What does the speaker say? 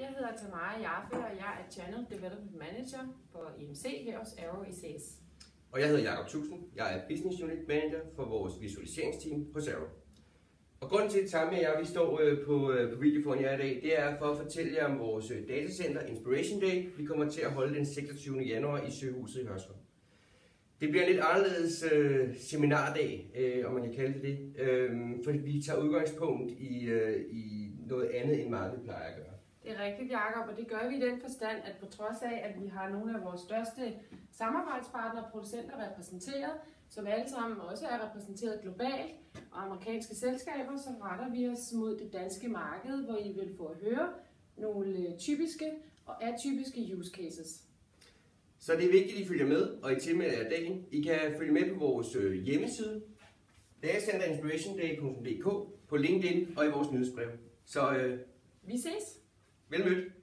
jeg hedder Tamara Jaffe, og jeg er Channel Development Manager for EMC her hos Arrow ICS. Og jeg hedder Jakob Tusen. Jeg er Business Unit Manager for vores visualiseringsteam hos Aero. Og grunden til, at Tammy og jeg vi står øh, på, øh, på, video på jer i dag, det er for at fortælle jer om vores øh, datacenter Inspiration Day. Vi kommer til at holde den 26. januar i Søhuset i Hørsholm. Det bliver en lidt anderledes øh, seminardag, øh, om man kan kalde det det, øh, fordi vi tager udgangspunkt i, øh, i noget andet, end markedet plejer at gøre. Det er rigtigt, Jacob, og det gør vi i den forstand, at på trods af, at vi har nogle af vores største samarbejdspartnere og producenter repræsenteret, som alle sammen også er repræsenteret globalt, og amerikanske selskaber, så retter vi os mod det danske marked, hvor I vil få at høre nogle typiske og atypiske use cases. Så det er vigtigt, at I følger med, og I tilmelder jer dagen. I kan følge med på vores øh, hjemmeside, datacenterinspirationday.dk, på LinkedIn og i vores nyhedsbrev. Så øh, vi ses! Vel mødt!